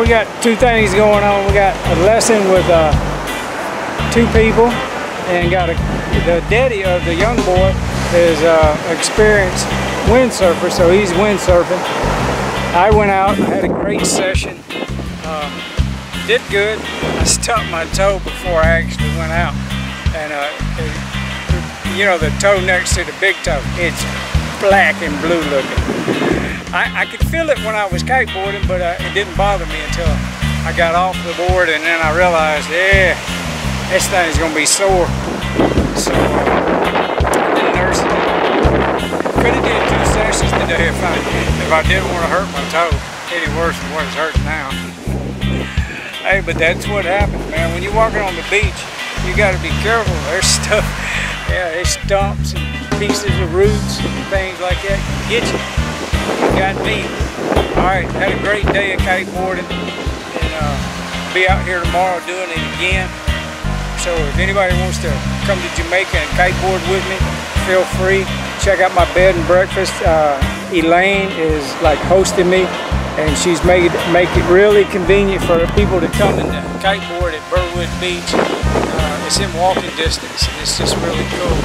we got two things going on. We got a lesson with uh, two people and got a, the daddy of the young boy is uh, experienced windsurfer, so he's windsurfing. I went out, had a great session, um, did good. I stubbed my toe before I actually went out. And uh, it, you know, the toe next to the big toe, it's black and blue looking. I, I could feel it when I was kiteboarding, but uh, it didn't bother me until I got off the board and then I realized, yeah, this thing's gonna be sore. So I did nurse it. Could have did two sessions today if I if I didn't want to hurt my toe any worse than what it's hurting now. hey, but that's what happens, man. When you're walking on the beach, you got to be careful. There's stuff, yeah, there's stumps and pieces of roots and things like that can get you got me. All right, had a great day of kiteboarding and uh, be out here tomorrow doing it again. So if anybody wants to come to Jamaica and kiteboard with me, feel free. Check out my bed and breakfast. Uh, Elaine is like hosting me and she's made make it really convenient for people to come and kiteboard at Burwood Beach. Uh, it's in walking distance and it's just really cool.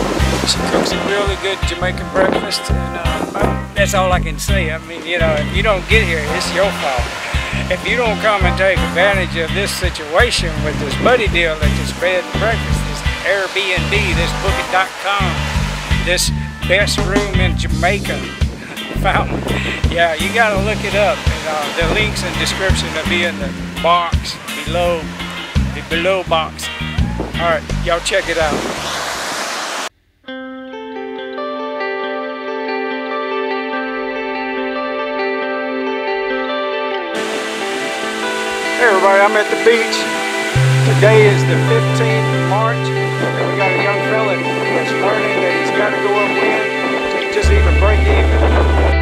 She cooks a really good Jamaican breakfast and uh, that's all I can say. I mean, you know, if you don't get here, it's your fault. If you don't come and take advantage of this situation with this buddy deal at this bed and breakfast, this Airbnb, this booking.com, this best room in Jamaica, fountain. Yeah, you got to look it up. And, uh, the links and description will be in the box below, the below box. All right, y'all check it out. everybody, I'm at the beach. Today is the 15th of March, and we got a young fella that's learning that he's got to go upwind just even break even.